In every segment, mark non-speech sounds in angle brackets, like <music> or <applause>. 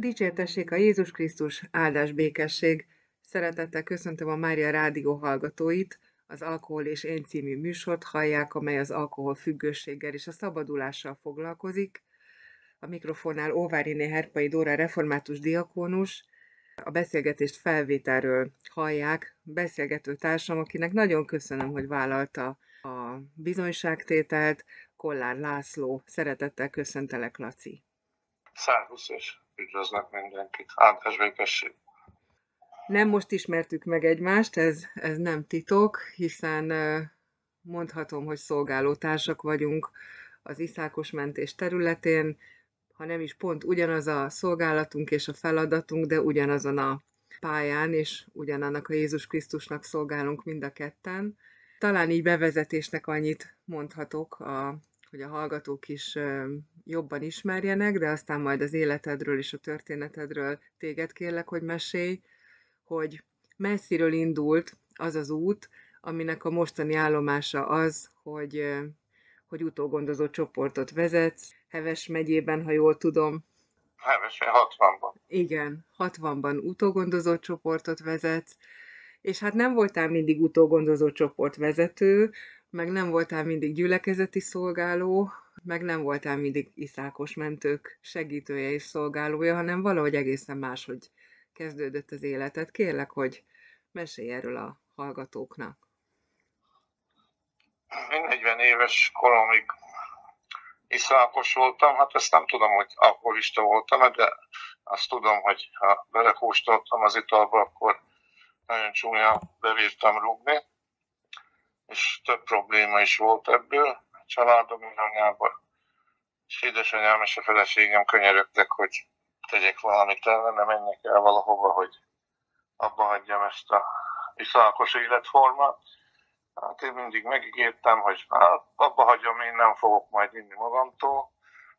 Dicsértessék a Jézus Krisztus, áldás békesség! Szeretettel köszöntöm a Mária Rádió hallgatóit. Az Alkohol és Én című műsort hallják, amely az alkohol függőséggel és a szabadulással foglalkozik. A mikrofonnál Óváriné Herpai Dóra református diakónus. A beszélgetést felvételről hallják beszélgető társam, akinek nagyon köszönöm, hogy vállalta a bizonyságtételt. Kollár László, szeretettel köszöntelek, Laci. Szervusz, és üdvözlök mindenkit. Áldás békesség. Nem most ismertük meg egymást, ez, ez nem titok, hiszen mondhatom, hogy szolgáló társak vagyunk az iszákos mentés területén, ha nem is pont ugyanaz a szolgálatunk és a feladatunk, de ugyanazon a pályán, és ugyanannak a Jézus Krisztusnak szolgálunk mind a ketten. Talán így bevezetésnek annyit mondhatok, a, hogy a hallgatók is jobban ismerjenek, de aztán majd az életedről és a történetedről téged kérlek, hogy mesélj, hogy messziről indult az az út, aminek a mostani állomása az, hogy, hogy utógondozó csoportot vezetsz, Heves megyében, ha jól tudom. Heves, 60-ban. Igen, 60-ban utógondozó csoportot vezetsz, és hát nem voltál mindig utógondozó csoport vezető, meg nem voltál mindig gyülekezeti szolgáló, meg nem voltál mindig iszákos mentők segítője és szolgálója, hanem valahogy egészen máshogy kezdődött az életed. Kérlek, hogy mesélj erről a hallgatóknak. Én 40 éves koromig iszákos voltam, hát ezt nem tudom, hogy alkoholista voltam, de azt tudom, hogy ha belekóstoltam az italba, akkor nagyon csúnya bevírtam rúgni, és több probléma is volt ebből családom irányába. És édesanyám és a feleségem könyörögtek, hogy tegyek valamit ellene, menjek el valahova, hogy abba hagyjam ezt a iszalkos életformát. Hát én mindig megígértem, hogy hát abba hagyom, én nem fogok majd inni magamtól,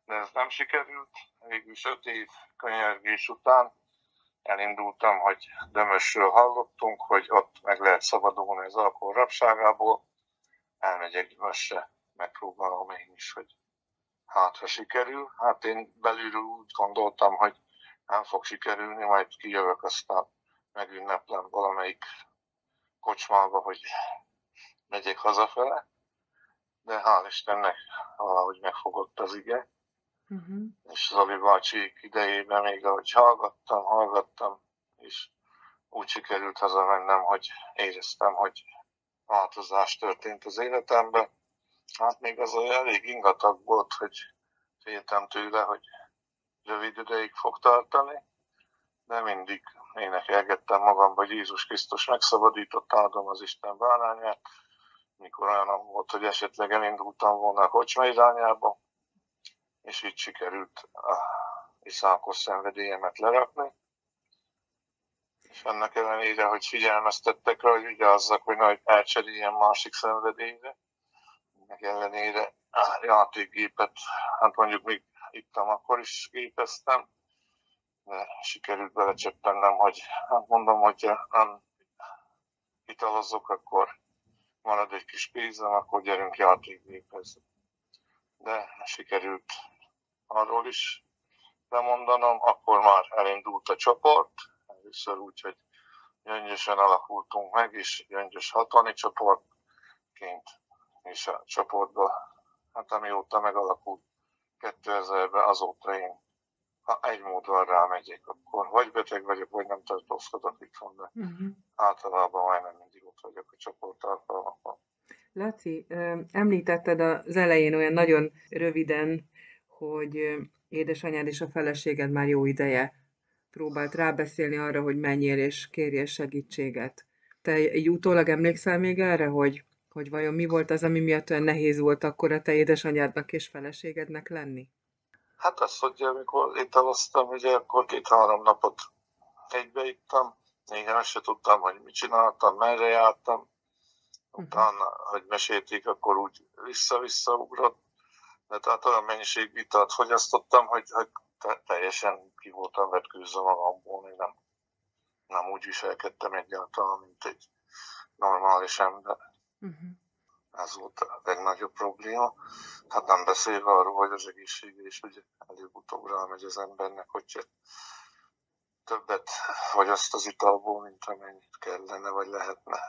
de ez nem sikerült. Végül öt év könyörgés után elindultam, hogy Dömösről hallottunk, hogy ott meg lehet szabadulni az alkohol rabságából. Elmegyek Dömösre megpróbálom én is, hogy hát ha sikerül. Hát én belülről úgy gondoltam, hogy nem fog sikerülni, majd kijövök, aztán megünneplem valamelyik kocsmába, hogy megyek hazafele. De hál' Istennek valahogy megfogott az ige. Uh-huh. És Zoli bácsi idejében még ahogy hallgattam, hallgattam, és úgy sikerült hazamennem, hogy éreztem, hogy változás történt az életemben. Hát még az olyan elég ingatag volt, hogy féltem tőle, hogy rövid ideig fog tartani, de mindig énekelgettem magam, hogy Jézus Krisztus megszabadított, áldom az Isten bálányát, mikor olyan volt, hogy esetleg elindultam volna a kocsma irányába, és így sikerült a iszákos szenvedélyemet lerakni. És ennek ellenére, hogy figyelmeztettek rá, hogy vigyázzak, hogy nagy elcseréljen másik szenvedélyre, ennek ellenére a játékgépet, hát mondjuk még ittam, akkor is gépeztem, de sikerült belecseppennem, hogy hát mondom, hogyha nem italozok, akkor marad egy kis pénzem, akkor gyerünk játékgéphez. De sikerült arról is bemondanom, akkor már elindult a csoport, először úgy, hogy gyöngyösen alakultunk meg, és gyöngyös hatani csoportként és a csoportba, hát amióta megalakult 2000-ben, azóta én ha egy módon rámegyek, akkor vagy beteg vagyok, vagy nem tartózkodok itthon, de uh-huh. általában majdnem mindig ott vagyok a csoport alkalmakon. Laci, említetted az elején olyan nagyon röviden, hogy édesanyád és a feleséged már jó ideje próbált rábeszélni arra, hogy menjél és kérjél segítséget. Te egy utólag emlékszel még erre, hogy, hogy vajon mi volt az, ami miatt olyan nehéz volt akkor a te édesanyádnak és feleségednek lenni? Hát az, hogy amikor italoztam, ugye akkor két-három napot egybe ittam, még nem se tudtam, hogy mit csináltam, merre jártam. Utána, hogy mesélték, akkor úgy vissza-vissza ugrott. De tehát olyan mennyiség italt fogyasztottam, hogy, hogy teljesen ki voltam vetkőzve magamból, én nem, nem úgy viselkedtem egyáltalán, mint egy normális ember. Uh-huh. Ez volt a legnagyobb probléma. Hát nem beszélve arról, hogy az egészsége is ugye előbb-utóbb rámegy az embernek, hogyha többet fogyaszt az italból, mint amennyit kellene, vagy lehetne.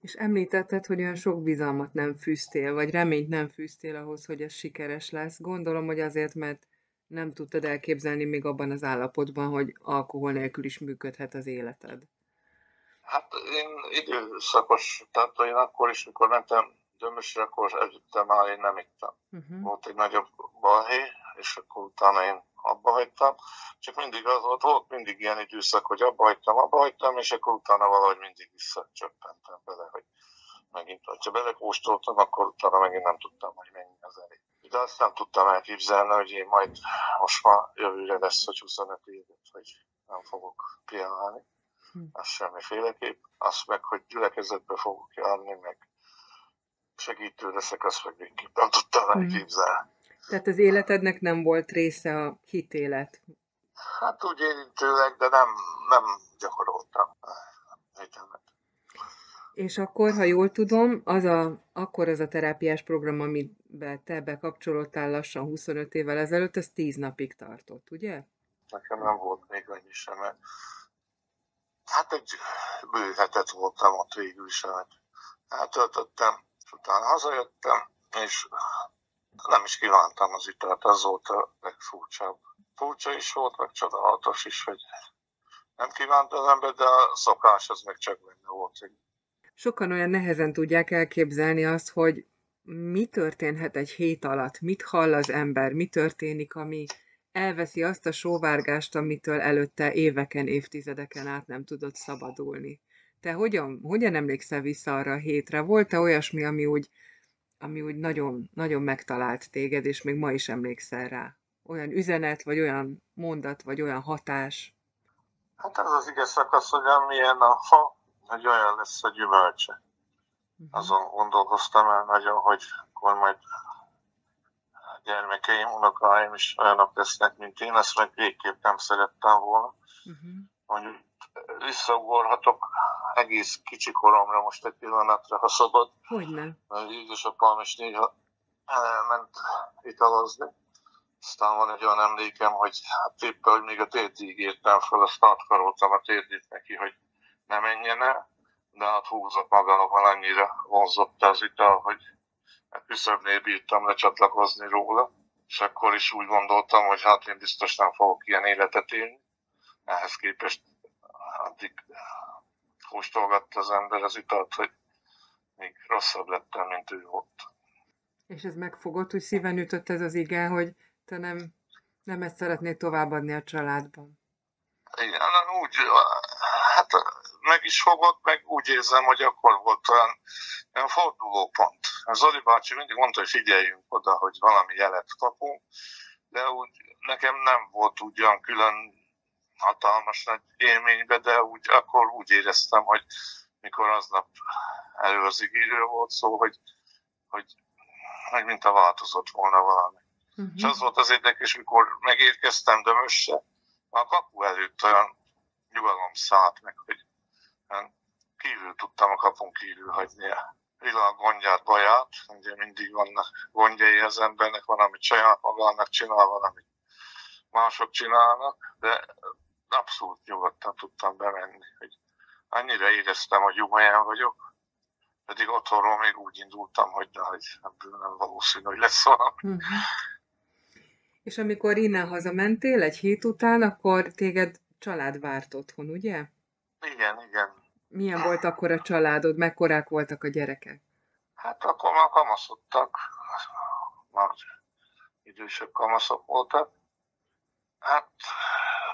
És említetted, hogy olyan sok bizalmat nem fűztél, vagy reményt nem fűztél ahhoz, hogy ez sikeres lesz. Gondolom, hogy azért, mert nem tudtad elképzelni még abban az állapotban, hogy alkohol nélkül is működhet az életed. Hát én időszakos, tehát én akkor is, mikor mentem Dömösre, akkor előtte már én nem ittam. Uh-huh. Volt egy nagyobb balhé, és akkor utána én abba hagytam. Csak mindig az volt, volt mindig ilyen időszak, hogy abba hagytam, abba hagytam, és akkor utána valahogy mindig visszacsöppentem bele, hogy megint, ha belekóstoltam, akkor utána megint nem tudtam, hogy mennyi az elég. De azt nem tudtam elképzelni, hogy én majd most már jövőre lesz, hogy 25 évet, hogy nem fogok. Hm. Az semmiféleképp. Azt meg, hogy gyülekezetbe fogok járni, meg segítő leszek, azt meg végképp nem tudtam hm. elképzelni. Tehát az életednek nem volt része a hitélet? Hát úgy érintőleg, de nem, nem gyakoroltam hitelemet. És akkor, ha jól tudom, az a, akkor az a terápiás program, amiben te bekapcsolódtál lassan 25 évvel ezelőtt, az 10 napig tartott, ugye? Nekem nem volt még annyi sem, mert hát egy bő hetet voltam ott végül is, eltöltöttem, és utána hazajöttem, és nem is kívántam az italt, az volt a legfurcsább. Furcsa is volt, meg csodálatos is, hogy nem kívánt az ember, de a szokás az meg csak benne volt. Sokan olyan nehezen tudják elképzelni azt, hogy mi történhet egy hét alatt, mit hall az ember, mi történik, ami elveszi azt a sóvárgást, amitől előtte éveken, évtizedeken át nem tudott szabadulni. Te hogyan, hogyan emlékszel vissza arra a hétre? Volt-e olyasmi, ami úgy ami úgy nagyon, nagyon megtalált téged, és még ma is emlékszel rá? Olyan üzenet, vagy olyan mondat, vagy olyan hatás? Hát ez az ige szakasz, hogy amilyen a fa, hogy olyan lesz a gyümölcse. Uh-huh. Azon gondolkoztam el nagyon, hogy akkor majd gyermekeim, unokáim is olyanok lesznek, mint én, ezt meg végképp nem szerettem volna. Uh-huh. Mondjuk visszaugorhatok egész kicsi koromra most egy pillanatra, ha szabad. Hogyne. Az édesapám is néha elment italozni. Aztán van egy olyan emlékem, hogy hát éppen, hogy még a térdig értem fel, azt átkaroltam a térdét neki, hogy ne menjen el, de hát húzott magával annyira vonzott az ital, hogy hát küszöbnél bírtam lecsatlakozni róla, és akkor is úgy gondoltam, hogy hát én biztos nem fogok ilyen életet élni. Ehhez képest addig kóstolgatta az ember az italt, hogy még rosszabb lettem, mint ő volt. És ez megfogott, hogy szíven ütött ez az ige, hogy te nem, nem ezt szeretnéd továbbadni a családban. Igen, úgy, hát meg is fogott, meg úgy érzem, hogy akkor volt olyan, olyan fordulópont. Zoli bácsi mindig mondta, hogy figyeljünk oda, hogy valami jelet kapunk, de úgy nekem nem volt úgy olyan külön hatalmas nagy élménybe, de úgy, akkor úgy éreztem, hogy mikor aznap előzigéről volt szó, hogy, hogy, hogy mint a változott volna valami. Uh-huh. És az volt az érdekes, mikor megérkeztem Dömösre, a kapu előtt olyan nyugalom szállt meg, hogy kívül tudtam a kapun kívül hagyni a világ gondját, baját. Ugye mindig vannak gondjai az embernek, van, amit saját magának csinál, van, amit mások csinálnak, de abszolút nyugodtan tudtam bemenni, hogy annyira éreztem, hogy jó helyen vagyok, pedig otthonról még úgy indultam, hogy, de, hogy ebből nem valószínű, hogy lesz valami. Uh-huh. És amikor innen hazamentél egy hét után, akkor téged család várt otthon, ugye? Igen, igen. Milyen volt akkor a családod? Mekkorák voltak a gyerekek? Hát akkor már kamaszodtak. Már idősebb kamaszok voltak. Hát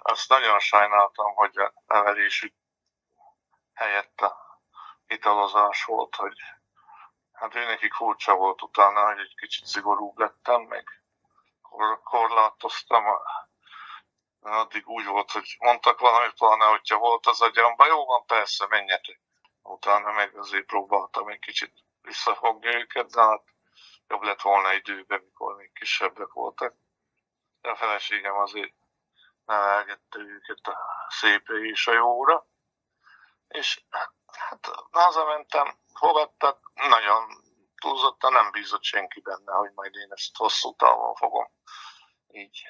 azt nagyon sajnáltam, hogy a nevelésük helyett a italozás volt, hogy hát ő nekik furcsa volt utána, hogy egy kicsit szigorúbb lettem, meg korlátoztam. Addig úgy volt, hogy mondtak valamit, pláne, hogyha volt az agyamba, jó van, persze, menjetek. Utána meg azért próbáltam egy kicsit visszafogni őket, de hát jobb lett volna időben, mikor még kisebbek voltak. De a feleségem azért nevelgette őket a szépre és a jóra. És hát hazamentem, fogadtak, nagyon túlzottan nem bízott senki benne, hogy majd én ezt hosszú távon fogom így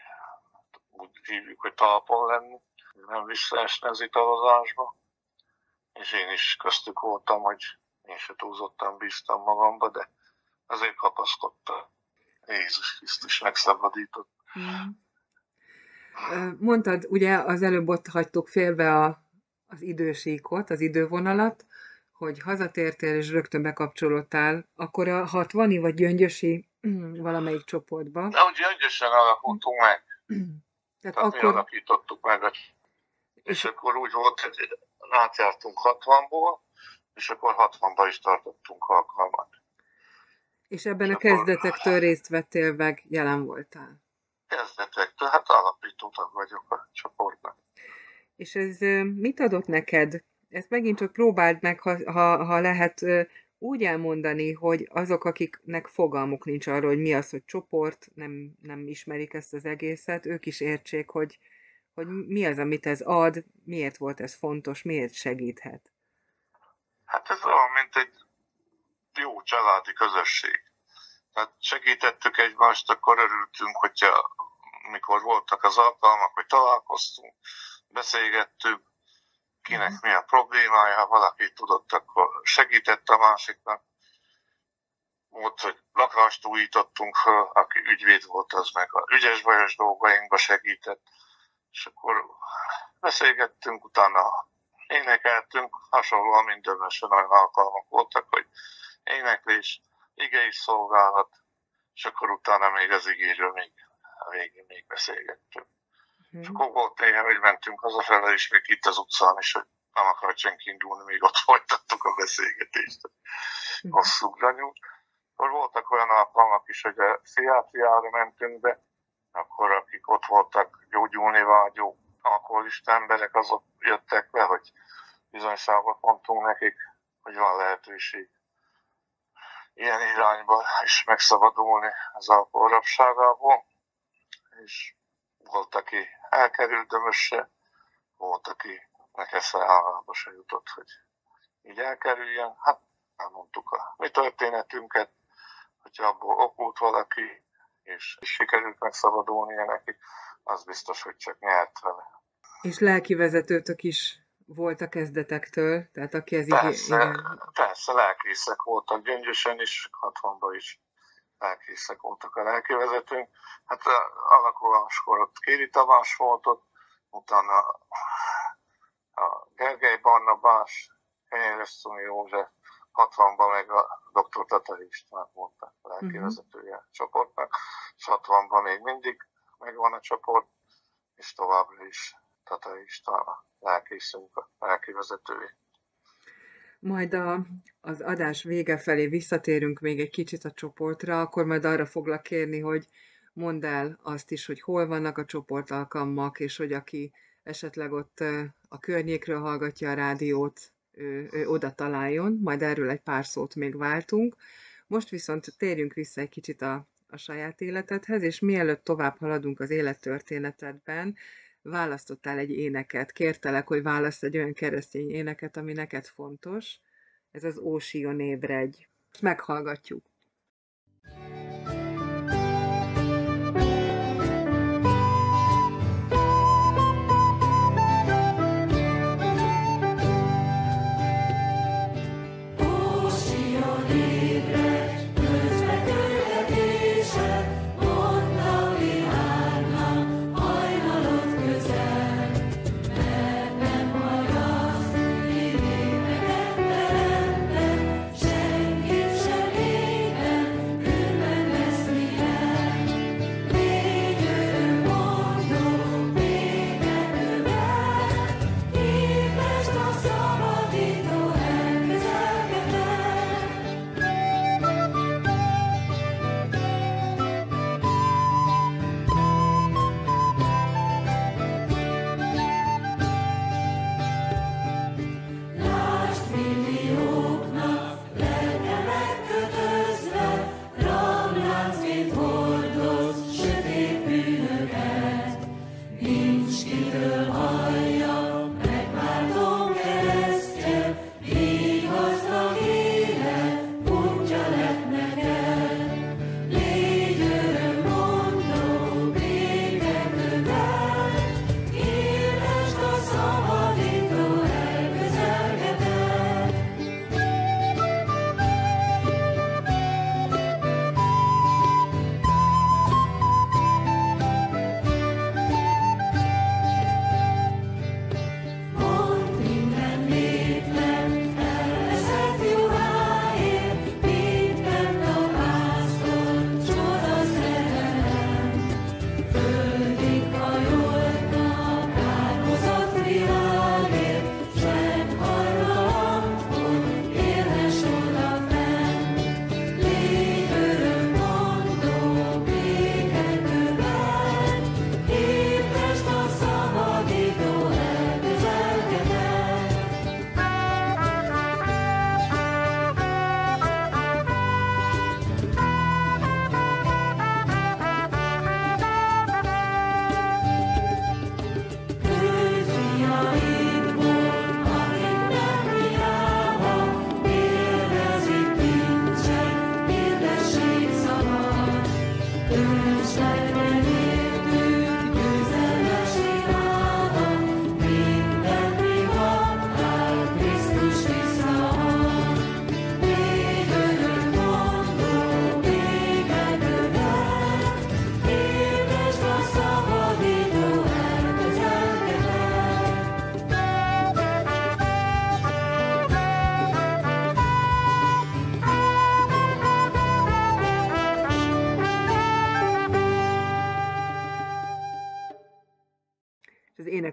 úgy hívjuk, hogy talpon lenni. nem visszaesne az italozásba, és én is köztük voltam, hogy én se túlzottan bíztam magamba, de azért kapaszkodta. Jézus Krisztus megszabadított. Mm. Mondtad, ugye az előbb ott hagytuk félbe a, az idősíkot, az idővonalat, hogy hazatértél és rögtön bekapcsolódtál, akkor a 60 vagy gyöngyösi valamelyik csoportba. Úgy gyöngyösen alakultunk meg. Tehát, Tehát akkor... mi alakítottuk meg, és akkor úgy volt, hogy átjártunk 60-ból, és akkor 60-ba is tartottunk alkalmat. És ebben és a kezdetektől részt vettél meg, jelen voltál? Kezdetektől, hát alapítótag vagyok a csoportnak. És ez mit adott neked? Ezt megint csak próbáld meg, ha, ha, ha lehet úgy elmondani, hogy azok, akiknek fogalmuk nincs arról, hogy mi az, hogy csoport, nem, nem ismerik ezt az egészet, ők is értsék, hogy, hogy mi az, amit ez ad, miért volt ez fontos, miért segíthet. Hát ez olyan, mint egy jó családi közösség. Tehát segítettük egymást, akkor örültünk, hogyha mikor voltak az alkalmak, hogy találkoztunk, beszélgettünk, kinek mhm. mi a problémája, ha valaki tudott, akkor segített a másiknak. Volt, hogy lakást újítottunk fel, aki ügyvéd volt, az meg a ügyes-bajos dolgainkba segített, és akkor beszélgettünk, utána énekeltünk, hasonlóan mindömmesen olyan alkalmak voltak, hogy éneklés, igei szolgálat, és akkor utána még az igéről még végén még beszélgettünk. Mm. És akkor volt néha, hogy mentünk hazafele, és még itt az utcán is, hogy nem akart senki indulni, még ott folytattuk a beszélgetést. Mm. Hosszú granyú. Akkor voltak olyan alkalmak is, hogy a pszichiátriára mentünk be, akkor akik ott voltak gyógyulni vágyó alkoholista emberek, azok jöttek be, hogy bizonyságot mondtunk nekik, hogy van lehetőség ilyen irányba is megszabadulni az alkoholrapságából, és volt, aki elkerült dömösse, volt, aki nekesze állába se jutott, hogy így elkerüljen. Hát elmondtuk a mi történetünket, hogyha abból okult valaki, és, és sikerült megszabadulnia neki, az biztos, hogy csak nyert vele. És lelki vezetőtök is volt a kezdetektől, tehát aki ez persze, igen. Persze, lelkészek voltak gyöngyösen is, 60-ban is lelkészek voltak a lelkivezetőnk. Hát alakuláskor ott Kéri Tamás volt ott, utána a Gergely Barnabás, Kenyeresztoni József, 60-ban meg a dr. Tatari István volt a lelkivezetője uh-huh. a csoportnak, és 60-ban még mindig megvan a csoport, és továbbra is Tatari István a lelkészünk, a lelkivezetője. Majd a, az adás vége felé visszatérünk még egy kicsit a csoportra, akkor majd arra foglak kérni, hogy mondd el azt is, hogy hol vannak a csoportalkalmak, és hogy aki esetleg ott a környékről hallgatja a rádiót, ő, ő oda találjon, majd erről egy pár szót még váltunk. Most viszont térjünk vissza egy kicsit a, a saját életedhez, és mielőtt tovább haladunk az élettörténetedben, választottál egy éneket, kértelek, hogy választ egy olyan keresztény éneket, ami neked fontos. Ez az Ósion ébredj. Meghallgatjuk.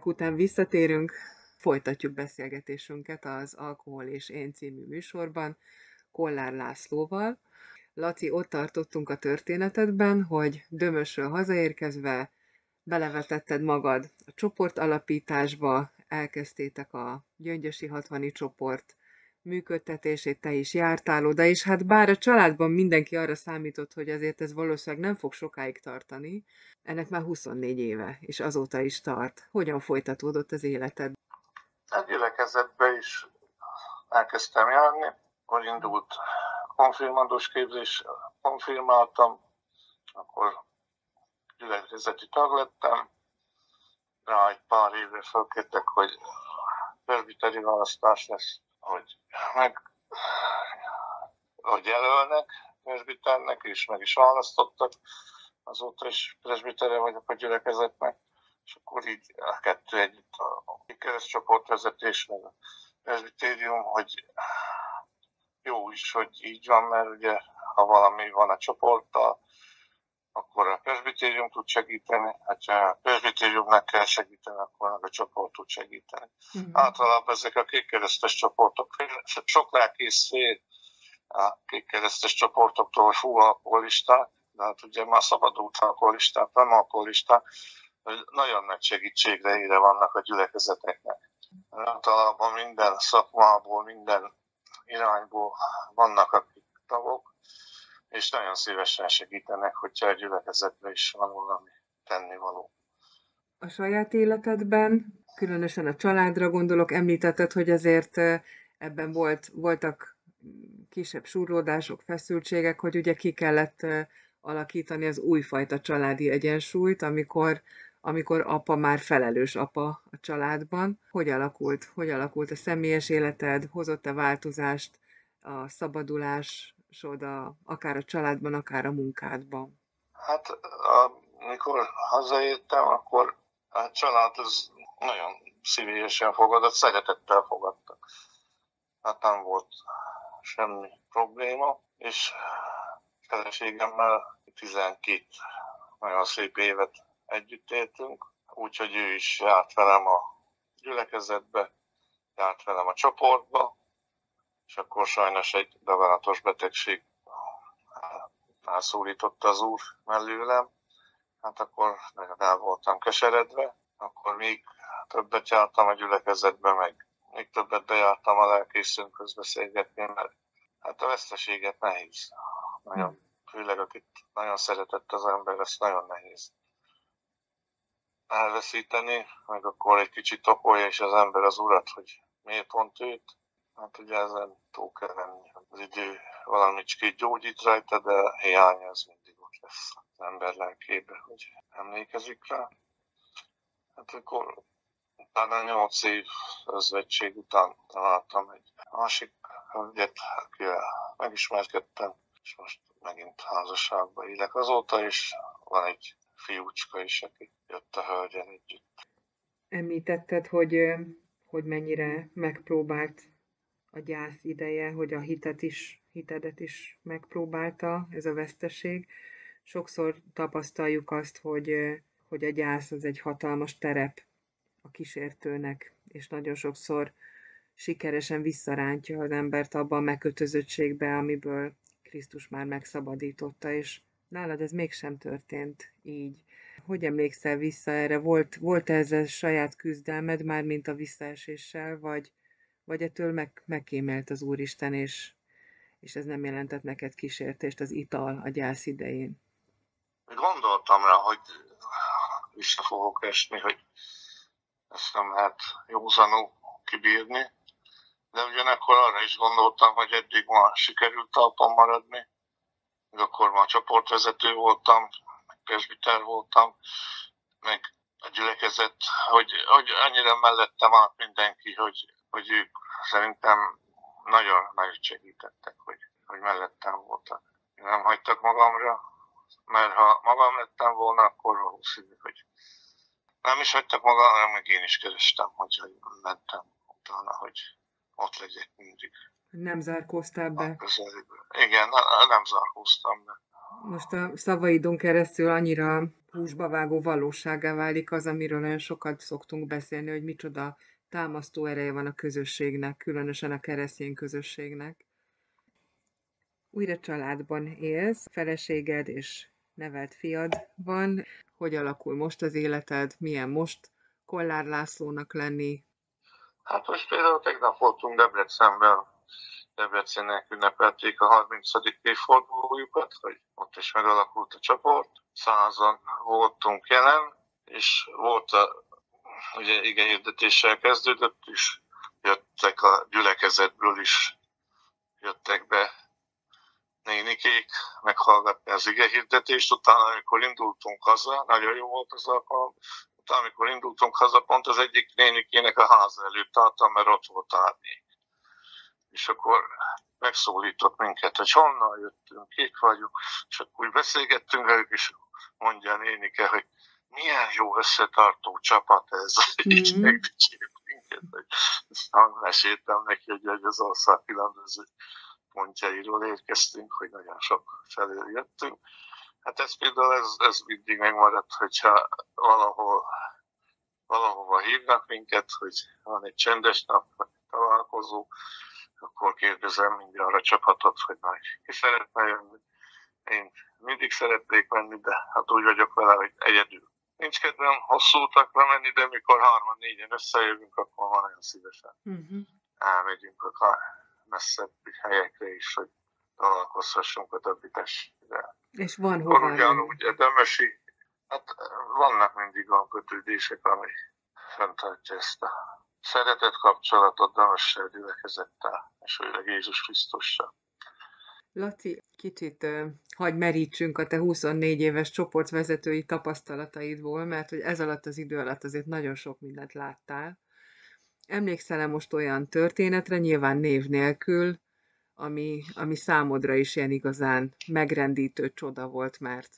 Után visszatérünk, folytatjuk beszélgetésünket az Alkohol és Én című műsorban Kollár Lászlóval. Laci, ott tartottunk a történetedben, hogy Dömösről hazaérkezve belevetetted magad a csoport alapításba, elkezdtétek a Gyöngyösi 60 csoport működtetését, te is jártál oda, és hát bár a családban mindenki arra számított, hogy azért ez valószínűleg nem fog sokáig tartani, ennek már 24 éve, és azóta is tart. Hogyan folytatódott az életed? Hát gyülekezetbe is elkezdtem járni, hogy indult konfirmandós képzés, konfirmáltam, akkor gyülekezeti tag lettem, rá egy pár évre felkértek, hogy presbiteri választás lesz, hogy meg hogy jelölnek presbiternek, és meg is választottak, azóta is presbitere vagyok a gyülekezetnek, és akkor így a kettő együtt a keresztcsoportvezetés, meg a presbitérium, hogy jó is, hogy így van, mert ugye ha valami van a csoporttal, akkor a presbitérium tud segíteni, hát ha a presbitériumnak kell segíteni, akkor meg a csoport tud segíteni. Mm. Általában ezek a kékkeresztes csoportok, sok lelkész fél a kékkeresztes csoportoktól, hogy fú, alkoholisták, de hát ugye már szabadult alkoholisták, nem alkoholisták, hogy nagyon nagy segítségre ére vannak a gyülekezeteknek. Általában minden szakmából, minden irányból vannak akik tagok, és nagyon szívesen segítenek, hogyha a gyülekezetben is van valami tennivaló. A saját életedben, különösen a családra gondolok, említetted, hogy azért ebben volt, voltak kisebb súrlódások, feszültségek, hogy ugye ki kellett alakítani az újfajta családi egyensúlyt, amikor, amikor apa már felelős apa a családban. Hogy alakult? Hogy alakult a személyes életed? Hozott-e változást a szabadulás sod a, akár a családban, akár a munkádban? Hát amikor hazaértem, akkor a család az nagyon szívélyesen fogadott, szeretettel fogadtak. Hát nem volt semmi probléma, és feleségemmel 12 nagyon szép évet együtt éltünk, úgyhogy ő is járt velem a gyülekezetbe, járt velem a csoportba, és akkor sajnos egy daganatos betegség elszólította az úr mellőlem, hát akkor nagyon el voltam keseredve, akkor még többet jártam a gyülekezetbe, meg még többet bejártam a lelkészünk közbeszélgetni, mert hát a veszteséget nehéz. Nagyon, főleg akit nagyon szeretett az ember, ezt nagyon nehéz elveszíteni, meg akkor egy kicsit topolja is az ember az urat, hogy miért pont őt, Hát ugye ezen túl kell. Az idő valamicskét gyógyít rajta, de hiány az mindig ott lesz az ember lelkébe, hogy emlékezik rá. Hát akkor utána nyolc év özvegység után találtam egy másik hölgyet, akivel megismerkedtem, és most megint házasságban élek azóta, és van egy fiúcska is, aki jött a hölgyen együtt. Említetted, hogy, hogy mennyire megpróbált a gyász ideje, hogy a hitet is, hitedet is megpróbálta, ez a veszteség. Sokszor tapasztaljuk azt, hogy, hogy a gyász az egy hatalmas terep a kísértőnek, és nagyon sokszor sikeresen visszarántja az embert abba a megkötözöttségbe, amiből Krisztus már megszabadította, és nálad ez mégsem történt így. Hogy emlékszel vissza erre? Volt, volt ez saját küzdelmed már, mint a visszaeséssel, vagy, vagy ettől meg, megkémelt az Úristen, és, és ez nem jelentett neked kísértést az ital a gyász idején? Gondoltam rá, hogy vissza fogok esni, hogy ezt nem lehet józanul kibírni, de ugyanakkor arra is gondoltam, hogy eddig ma sikerült talpon maradni, még akkor már csoportvezető voltam, meg presbiter voltam, meg a gyülekezet, hogy, hogy annyira mellettem át mindenki, hogy hogy ők szerintem nagyon nagyon segítettek, hogy, hogy mellettem voltak. Nem hagytak magamra, mert ha magam lettem volna, akkor valószínű, hogy nem is hagytak magamra, meg én is kerestem, hogy mentem utána, hogy ott legyek mindig. Nem zárkóztál be? Igen, nem zárkóztam be. Most a szavaidon keresztül annyira húsba vágó valóságá válik az, amiről olyan sokat szoktunk beszélni, hogy micsoda támasztó ereje van a közösségnek, különösen a keresztény közösségnek. Újra családban élsz, feleséged és nevelt fiad van. Hogy alakul most az életed? Milyen most Kollár Lászlónak lenni? Hát most például tegnap voltunk Debrecenben, Debrecennek ünnepelték a 30. évfordulójukat, hogy ott is megalakult a csoport. Százan voltunk jelen, és volt a, ugye igen hirdetéssel kezdődött, és jöttek a gyülekezetből is, jöttek be nénikék meghallgatni az ige hirdetést, utána amikor indultunk haza, nagyon jó volt az alkalom, utána amikor indultunk haza, pont az egyik nénikének a háza előtt álltam, mert ott volt árnyék. És akkor megszólított minket, hogy honnan jöttünk, kik vagyunk, és akkor úgy beszélgettünk velük, és mondja a nénike, hogy milyen jó összetartó csapat ez, mm-hmm. és megdicsért minket, hogy meséltem neki, hogy az ország különböző pontjairól érkeztünk, hogy nagyon sok felől jöttünk. Hát ez például ez, ez mindig megmaradt, hogyha valahol valahova hívnak minket, hogy van egy csendes nap, vagy találkozó, akkor kérdezem mindig arra csapatot, hogy majd ki szeretne jönni. Én mindig szeretnék menni, de hát úgy vagyok vele, hogy egyedül. Nincs kedvem hosszú utakra menni, de mikor hárman, négyen összejövünk, akkor van nagyon szívesen. Uh-huh. Elmegyünk a messzebb helyekre is, hogy találkozhassunk a többi testvével. És van hova Ugyanúgy a Demesi, hát vannak mindig a kötődések, ami fenntartja ezt a szeretett kapcsolatot Demessel gyülekezettel, és főleg Jézus Krisztussal. Laci, kicsit hagy merítsünk a te 24 éves csoportvezetői tapasztalataidból, mert hogy ez alatt az idő alatt azért nagyon sok mindent láttál. Emlékszel-e most olyan történetre, nyilván név nélkül, ami, ami számodra is ilyen igazán megrendítő csoda volt, mert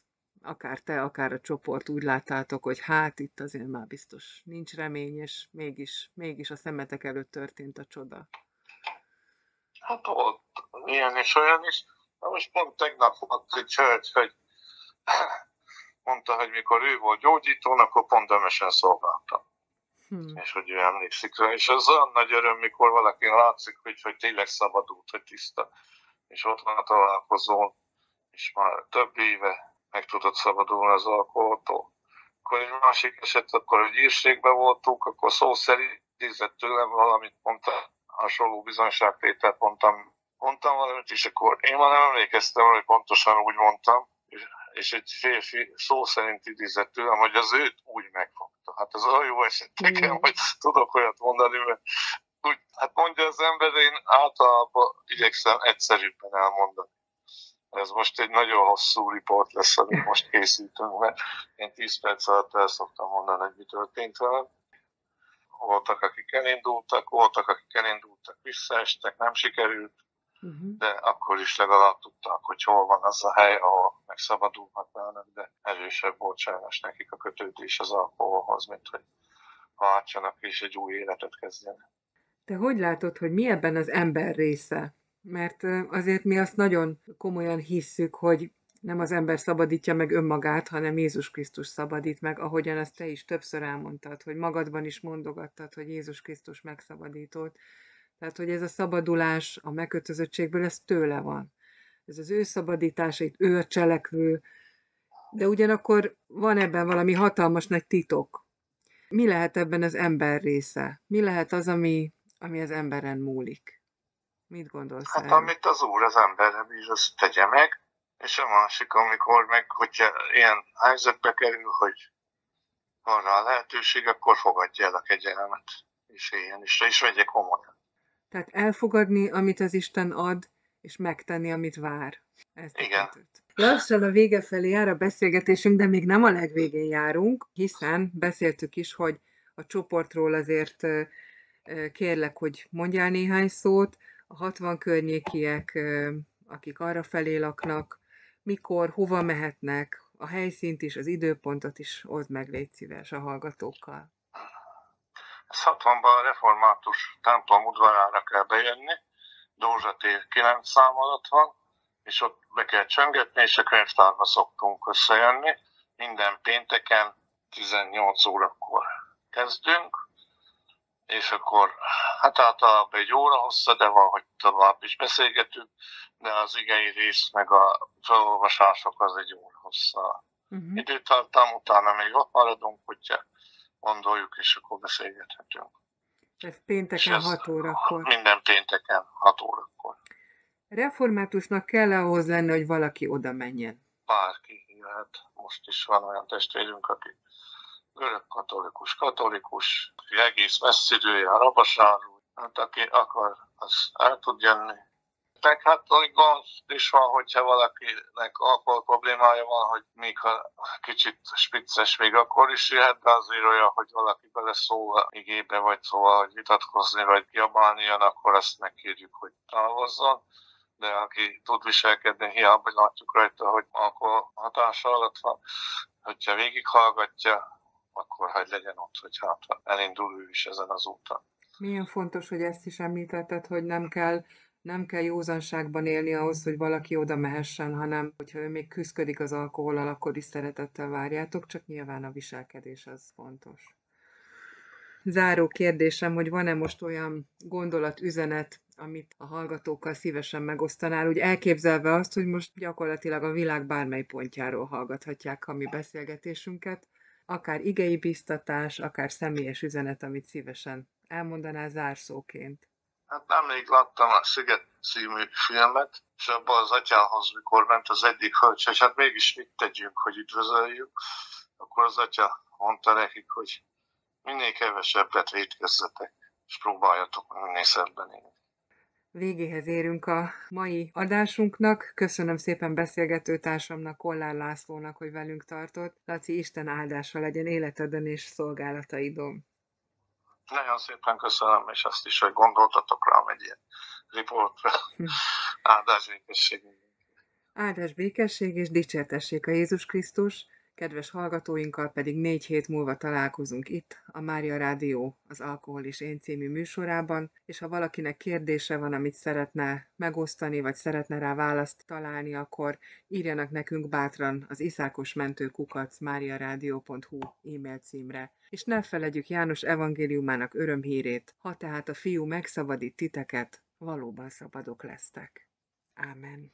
akár te, akár a csoport úgy láttátok, hogy hát itt azért már biztos nincs remény, és mégis, mégis a szemetek előtt történt a csoda. Hát volt ilyen és olyan is. Na most pont tegnap volt egy csörgy, hogy <clears throat> mondta, hogy mikor ő volt gyógyítón, akkor pont ömesen szolgáltam. Hmm. És hogy ő emlékszik rá. És az olyan nagy öröm, mikor valaki látszik, hogy, hogy tényleg szabadult, hogy tiszta. És ott van a találkozón, és már több éve meg tudott szabadulni az alkoholtól. Akkor egy másik eset, akkor egy írségben voltunk, akkor szó szerint idézett tőlem valamit, mondta, hasonló bizonyságtételt mondtam, mondtam valamit, és akkor én már nem emlékeztem, hogy pontosan úgy mondtam, és, és egy férfi szó szerint idézett tőlem, hogy az őt úgy megfogta. Hát az olyan jó eset nekem, hogy tudok olyat mondani, mert úgy, hát mondja az ember, én általában igyekszem egyszerűbben elmondani. Ez most egy nagyon hosszú riport lesz, amit most készítünk, mert én 10 perc alatt el szoktam mondani, hogy mi történt velem. Voltak, akik elindultak, voltak, akik elindultak, visszaestek, nem sikerült, uh-huh. de akkor is legalább tudtak, hogy hol van az a hely, ahol megszabadulhatnának, de erősebb volt sajnos nekik a kötődés az alkoholhoz, mint hogy váltsanak és egy új életet kezdjenek. Te hogy látod, hogy mi ebben az ember része? Mert azért mi azt nagyon komolyan hisszük, hogy nem az ember szabadítja meg önmagát, hanem Jézus Krisztus szabadít meg, ahogyan ezt te is többször elmondtad, hogy magadban is mondogattad, hogy Jézus Krisztus megszabadított. Tehát, hogy ez a szabadulás a megkötözöttségből, ez tőle van. Ez az ő szabadításait, ő a cselekvő, de ugyanakkor van ebben valami hatalmas nagy titok. Mi lehet ebben az ember része? Mi lehet az, ami, ami az emberen múlik? Mit gondolsz Hát el? amit az Úr az emberre bíz, azt tegye meg, és a másik, amikor meg, hogyha ilyen helyzetbe kerül, hogy van rá lehetőség, akkor fogadja el a kegyelmet, és éljen is, és vegye komolyan. Tehát elfogadni, amit az Isten ad, és megtenni, amit vár. Ezt Igen. Lassan a vége felé jár a beszélgetésünk, de még nem a legvégén járunk, hiszen beszéltük is, hogy a csoportról azért kérlek, hogy mondjál néhány szót, a 60 környékiek, akik arra felé laknak, mikor, hova mehetnek, a helyszínt is, az időpontot is oszd meg, légy szíves a hallgatókkal. Ez 60-ban a református templom udvarára kell bejönni, Dózsa tér 9 szám alatt van, és ott be kell csöngetni, és a könyvtárba szoktunk összejönni. Minden pénteken 18 órakor kezdünk, és akkor hát általában egy óra hossza, de van, hogy tovább is beszélgetünk, de az igei rész meg a felolvasások az egy óra hossza uh-huh. időtartam, utána még ott maradunk, hogyha gondoljuk, és akkor beszélgethetünk. Ez pénteken ez 6 órakor. Minden pénteken 6 órakor. Reformátusnak kell ahhoz lenni, hogy valaki oda menjen? Bárki jöhet. Most is van olyan testvérünk, aki görög katolikus, katolikus, aki egész messziről a rabasárul, hát aki akar, az el tud jönni. Meg hát gond is van, hogyha valakinek alkohol problémája van, hogy még ha kicsit spicces, még akkor is jöhet, de azért olyan, hogy valaki bele szól igébe, vagy szóval, hogy vitatkozni, vagy kiabálni jön, akkor ezt megkérjük, hogy távozzon de aki tud viselkedni, hiába látjuk rajta, hogy akkor hatása alatt van, hogyha végighallgatja, akkor hagy legyen ott, hogy hát elindul ő is ezen az úton. Milyen fontos, hogy ezt is említetted, hogy nem kell nem kell józanságban élni ahhoz, hogy valaki oda mehessen, hanem hogyha ő még küzdik az alkoholal, akkor is szeretettel várjátok, csak nyilván a viselkedés az fontos. Záró kérdésem, hogy van-e most olyan gondolat, üzenet, amit a hallgatókkal szívesen megosztanál, úgy elképzelve azt, hogy most gyakorlatilag a világ bármely pontjáról hallgathatják a mi beszélgetésünket, akár igei biztatás, akár személyes üzenet, amit szívesen elmondanál zárszóként. Hát nemrég láttam a Sziget című filmet, és abban az atyához, mikor ment az egyik hölgy, és hát mégis mit tegyünk, hogy üdvözöljük, akkor az atya mondta nekik, hogy minél kevesebbet védkezzetek, és próbáljatok minél szebben élni. Végéhez érünk a mai adásunknak. Köszönöm szépen beszélgető társamnak, Kollár Lászlónak, hogy velünk tartott. Laci, Isten áldása legyen életedben és szolgálataidon. Nagyon szépen köszönöm, és azt is, hogy gondoltatok rám egy ilyen riportra. Hm. Áldás békesség. Áldás békesség és dicsértessék a Jézus Krisztus. Kedves hallgatóinkkal pedig négy hét múlva találkozunk itt, a Mária Rádió az Alkohol és Én című műsorában, és ha valakinek kérdése van, amit szeretne megosztani, vagy szeretne rá választ találni, akkor írjanak nekünk bátran az iszákos mentő kukac máriarádió.hu e-mail címre. És ne felejtjük János evangéliumának örömhírét, ha tehát a fiú megszabadít titeket, valóban szabadok lesztek. Ámen.